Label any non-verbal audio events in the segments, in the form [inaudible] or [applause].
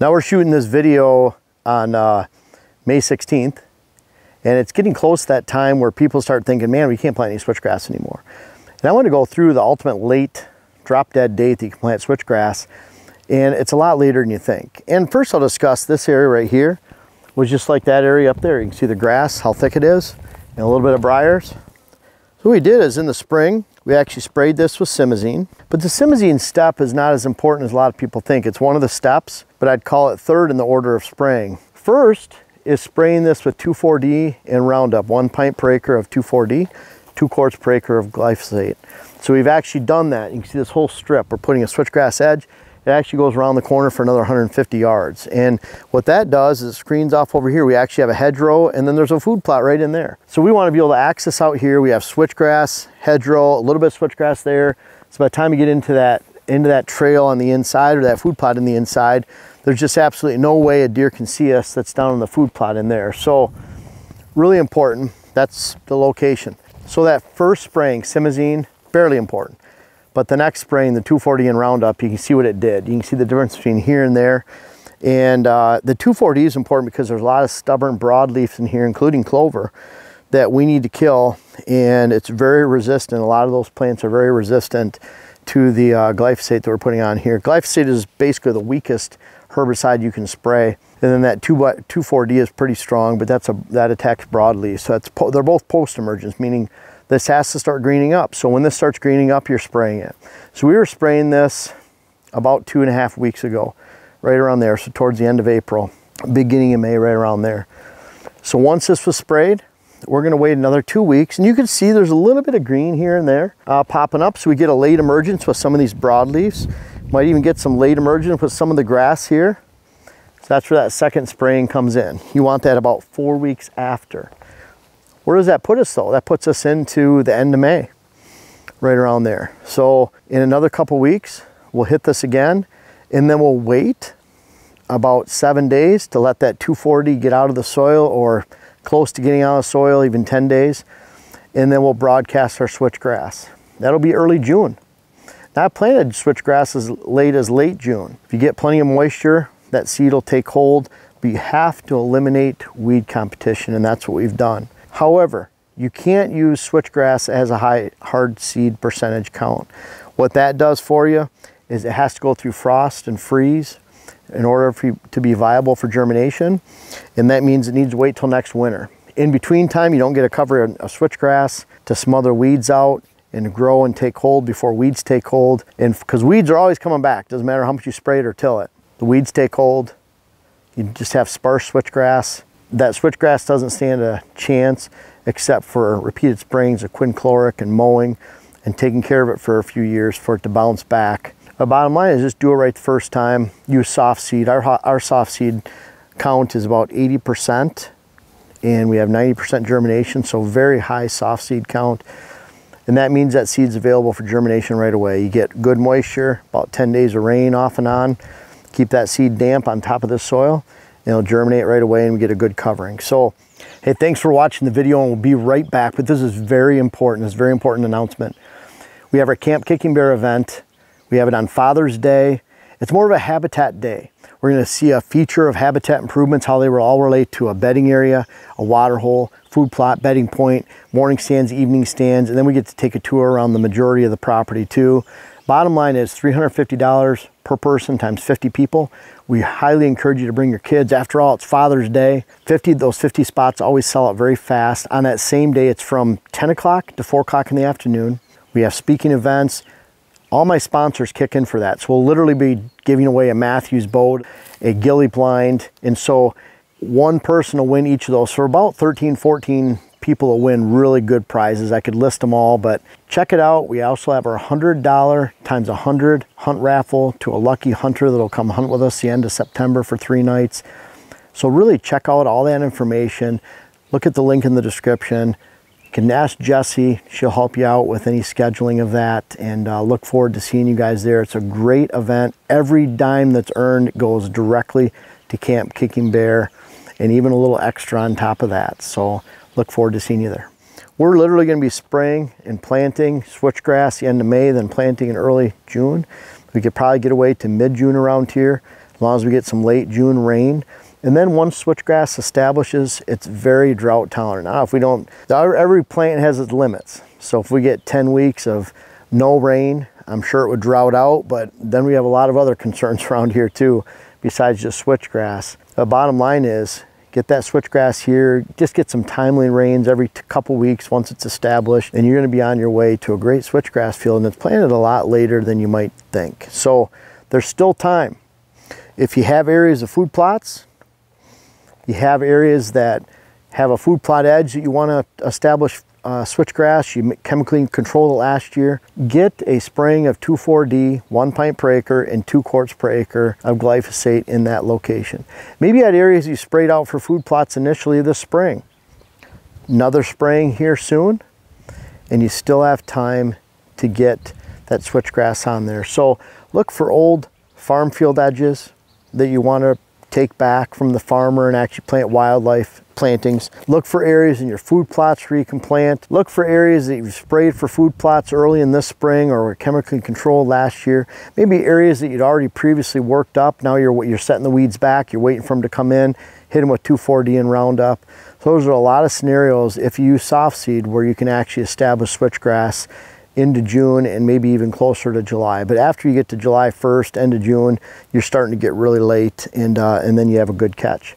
Now we're shooting this video on uh, May 16th, and it's getting close to that time where people start thinking, man, we can't plant any switchgrass anymore. And I want to go through the ultimate late drop dead date that you can plant switchgrass, and it's a lot later than you think. And first I'll discuss this area right here, was just like that area up there. You can see the grass, how thick it is, and a little bit of briars. So what we did is in the spring, we actually sprayed this with simazine. But the simazine step is not as important as a lot of people think. It's one of the steps, but I'd call it third in the order of spraying. First is spraying this with 2,4-D and Roundup, one pint per acre of 2,4-D, two quarts per acre of glyphosate. So we've actually done that. You can see this whole strip. We're putting a switchgrass edge it actually goes around the corner for another 150 yards. And what that does is it screens off over here. We actually have a hedgerow and then there's a food plot right in there. So we want to be able to access out here. We have switchgrass, hedgerow, a little bit of switchgrass there. So by the time you get into that into that trail on the inside or that food plot in the inside, there's just absolutely no way a deer can see us that's down in the food plot in there. So really important, that's the location. So that first spraying, simazine, fairly important. But the next spraying, the 2,4-D and Roundup, you can see what it did. You can see the difference between here and there. And uh, the 2,4-D is important because there's a lot of stubborn broadleafs in here, including clover, that we need to kill. And it's very resistant. A lot of those plants are very resistant to the uh, glyphosate that we're putting on here. Glyphosate is basically the weakest herbicide you can spray. And then that 2,4-D is pretty strong, but that's a, that attacks broadleaf. So that's they're both post-emergence, meaning this has to start greening up. So when this starts greening up, you're spraying it. So we were spraying this about two and a half weeks ago, right around there. So towards the end of April, beginning of May, right around there. So once this was sprayed, we're gonna wait another two weeks. And you can see there's a little bit of green here and there uh, popping up. So we get a late emergence with some of these broadleafs. Might even get some late emergence with some of the grass here. So that's where that second spraying comes in. You want that about four weeks after. Where does that put us though? That puts us into the end of May, right around there. So in another couple weeks, we'll hit this again and then we'll wait about seven days to let that 2,4-D get out of the soil or close to getting out of the soil, even 10 days. And then we'll broadcast our switchgrass. That'll be early June. Now I planted switchgrass as late as late June. If you get plenty of moisture, that seed will take hold, but you have to eliminate weed competition and that's what we've done. However, you can't use switchgrass as a high hard seed percentage count. What that does for you is it has to go through frost and freeze in order for to be viable for germination. And that means it needs to wait till next winter. In between time, you don't get a cover of switchgrass to smother weeds out and grow and take hold before weeds take hold. And because weeds are always coming back, doesn't matter how much you spray it or till it. The weeds take hold. You just have sparse switchgrass that switchgrass doesn't stand a chance except for repeated sprayings of quinclorac and mowing and taking care of it for a few years for it to bounce back. The bottom line is just do it right the first time. Use soft seed. Our, our soft seed count is about 80% and we have 90% germination, so very high soft seed count. And that means that seed's available for germination right away. You get good moisture, about 10 days of rain off and on. Keep that seed damp on top of the soil and it'll germinate right away and we get a good covering. So, hey, thanks for watching the video and we'll be right back. But this is very important. It's a very important announcement. We have our Camp Kicking Bear event. We have it on Father's Day. It's more of a habitat day. We're gonna see a feature of habitat improvements, how they will all relate to a bedding area, a water hole, food plot, bedding point, morning stands, evening stands, and then we get to take a tour around the majority of the property too. Bottom line is $350 per person times 50 people. We highly encourage you to bring your kids. After all, it's Father's Day. 50, those 50 spots always sell out very fast. On that same day, it's from 10 o'clock to 4 o'clock in the afternoon. We have speaking events. All my sponsors kick in for that. So we'll literally be giving away a Mathews boat, a ghillie blind, and so one person will win each of those for about 13, 14 people will win really good prizes. I could list them all, but check it out. We also have our $100 times 100 hunt raffle to a lucky hunter that'll come hunt with us the end of September for three nights. So really check out all that information. Look at the link in the description. You can ask Jessi. She'll help you out with any scheduling of that and uh, look forward to seeing you guys there. It's a great event. Every dime that's earned goes directly to Camp Kicking Bear and even a little extra on top of that. So look forward to seeing you there. We're literally going to be spraying and planting switchgrass the end of May, then planting in early June. We could probably get away to mid-June around here. as long as we get some late June rain. And then once switchgrass establishes, it's very drought tolerant. Now, if we don't, every plant has its limits. So if we get 10 weeks of no rain, I'm sure it would drought out, but then we have a lot of other [laughs] concerns around here too, besides just switchgrass. The bottom line is get that switchgrass here, just get some timely rains every couple weeks once it's established, and you're gonna be on your way to a great switchgrass field, and it's planted a lot later than you might think. So there's still time. If you have areas of food plots, you have areas that have a food plot edge that you wanna establish uh, switchgrass, you chemically control last year, get a spraying of 2,4-D, one pint per acre, and two quarts per acre of glyphosate in that location. Maybe had areas you sprayed out for food plots initially this spring. Another spraying here soon, and you still have time to get that switchgrass on there. So look for old farm field edges that you want to take back from the farmer and actually plant wildlife plantings. Look for areas in your food plots where you can plant. Look for areas that you've sprayed for food plots early in this spring or were chemically controlled last year. Maybe areas that you'd already previously worked up. Now you're, you're setting the weeds back. You're waiting for them to come in. Hit them with 2,4-D and Roundup. So those are a lot of scenarios if you use soft seed where you can actually establish switchgrass into June and maybe even closer to July. But after you get to July 1st, end of June, you're starting to get really late and, uh, and then you have a good catch.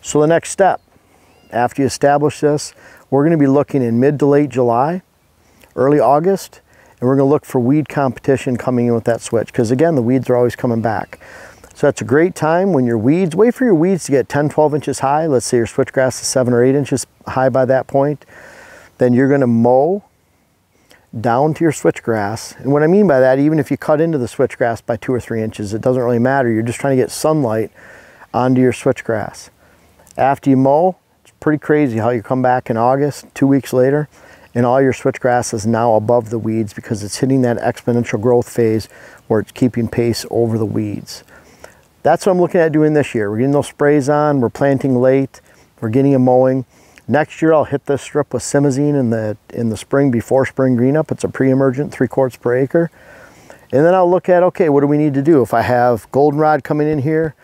So the next step, after you establish this, we're going to be looking in mid to late July, early August, and we're going to look for weed competition coming in with that switch because again, the weeds are always coming back. So that's a great time when your weeds, wait for your weeds to get 10, 12 inches high. Let's say your switchgrass is seven or eight inches high by that point. Then you're going to mow down to your switchgrass. And what I mean by that, even if you cut into the switchgrass by two or three inches, it doesn't really matter. You're just trying to get sunlight onto your switchgrass. After you mow, it's pretty crazy how you come back in August, two weeks later, and all your switchgrass is now above the weeds because it's hitting that exponential growth phase where it's keeping pace over the weeds. That's what I'm looking at doing this year. We're getting those sprays on, we're planting late, we're getting a mowing. Next year I'll hit this strip with simazine in the, in the spring before spring green up. It's a pre-emergent, three quarts per acre. And then I'll look at, okay, what do we need to do? If I have goldenrod coming in here,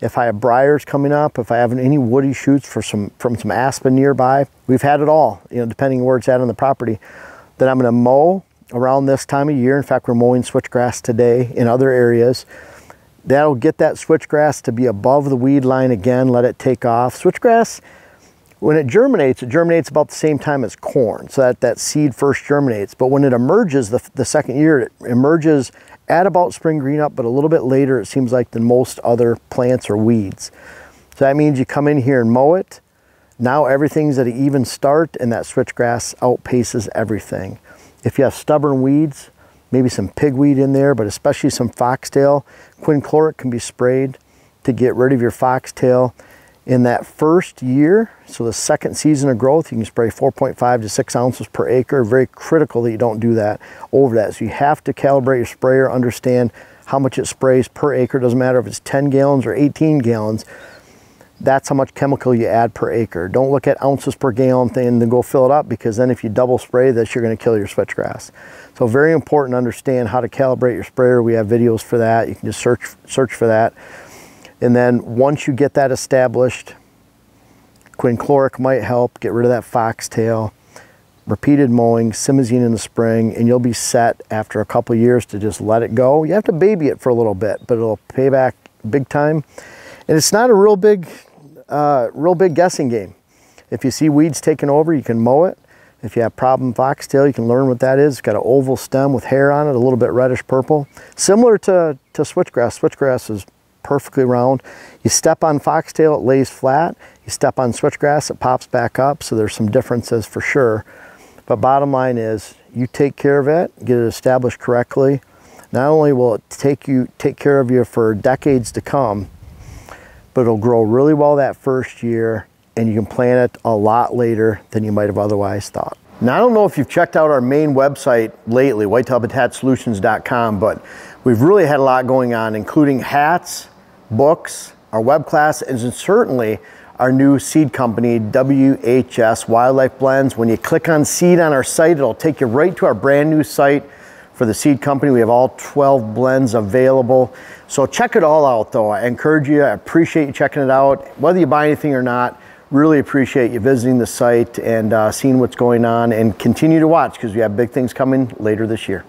if I have briars coming up, if I have any woody shoots for some, from some aspen nearby, we've had it all, you know, depending where it's at on the property, then I'm gonna mow around this time of year. In fact, we're mowing switchgrass today in other areas. That'll get that switchgrass to be above the weed line again, let it take off. Switchgrass, when it germinates, it germinates about the same time as corn, so that that seed first germinates. But when it emerges the, the second year, it emerges at about spring green up, but a little bit later it seems like than most other plants or weeds. So that means you come in here and mow it. Now everything's at an even start and that switchgrass outpaces everything. If you have stubborn weeds, maybe some pigweed in there, but especially some foxtail, quinclorac can be sprayed to get rid of your foxtail in that first year, so the second season of growth, you can spray 4.5 to 6 ounces per acre. Very critical that you don't do that over that. So you have to calibrate your sprayer, understand how much it sprays per acre. Doesn't matter if it's 10 gallons or 18 gallons. That's how much chemical you add per acre. Don't look at ounces per gallon thing and then go fill it up because then if you double spray this, you're going to kill your switchgrass. So very important to understand how to calibrate your sprayer. We have videos for that. You can just search search for that. And then once you get that established, quinclorac might help get rid of that foxtail, repeated mowing, simazine in the spring, and you'll be set after a couple years to just let it go. You have to baby it for a little bit, but it'll pay back big time. And it's not a real big, uh, real big guessing game. If you see weeds taking over, you can mow it. If you have problem foxtail, you can learn what that is. It's got an oval stem with hair on it, a little bit reddish purple. Similar to, to switchgrass. Switchgrass is perfectly round. You step on foxtail, it lays flat. You step on switchgrass, it pops back up. So there's some differences for sure. But bottom line is you take care of it, get it established correctly. Not only will it take you take care of you for decades to come, but it'll grow really well that first year and you can plant it a lot later than you might have otherwise thought. Now, I don't know if you've checked out our main website lately, whitehabitatSolutions.com, but we've really had a lot going on, including hats, books, our web class, and certainly our new seed company, WHS Wildlife Blends. When you click on seed on our site, it'll take you right to our brand new site for the seed company. We have all 12 blends available. So check it all out though. I encourage you, I appreciate you checking it out. Whether you buy anything or not, really appreciate you visiting the site and uh, seeing what's going on and continue to watch because we have big things coming later this year.